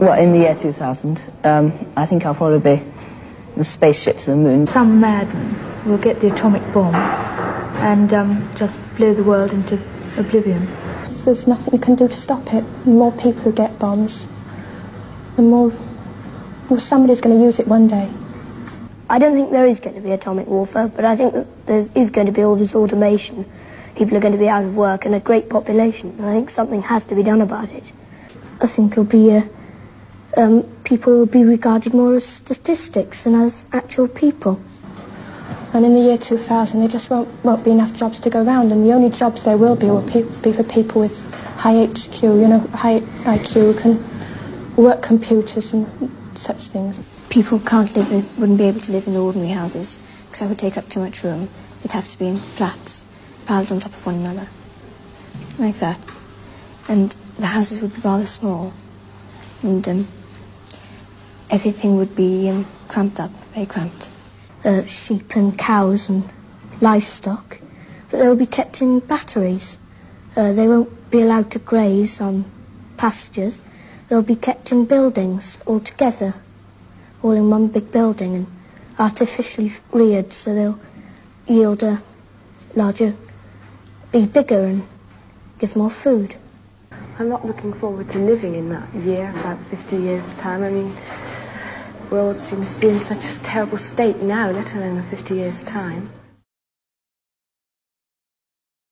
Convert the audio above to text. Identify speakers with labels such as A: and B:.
A: Well, in the year 2000, um, I think I'll probably be the spaceship to the moon.
B: Some madman will get the atomic bomb and um, just blow the world into oblivion.
C: There's nothing you can do to stop it. The more people who get bombs, the more well, somebody's going to use it one day.
D: I don't think there is going to be atomic warfare, but I think that there is going to be all this automation. People are going to be out of work and a great population. I think something has to be done about it. I think it'll be uh, um, people will be regarded more as statistics than as actual people.
C: And in the year 2000, there just won't, won't be enough jobs to go around, and the only jobs there will be will pe- be for people with high HQ, you know, high IQ, who can work computers and such things.
E: People can't live in, wouldn't be able to live in ordinary houses because that would take up too much room. They'd have to be in flats, piled on top of one another, like that. And the houses would be rather small, and um, everything would be um, cramped up, very cramped.
D: Uh, sheep and cows and livestock, but they'll be kept in batteries. Uh, they won't be allowed to graze on pastures. They'll be kept in buildings all together, all in one big building and artificially reared so they'll yield a larger, be bigger and give more food.
F: I'm not looking forward to living in that year, about 50 years' time. I mean, world seems to be in such a terrible state now, let alone in 50 years' time.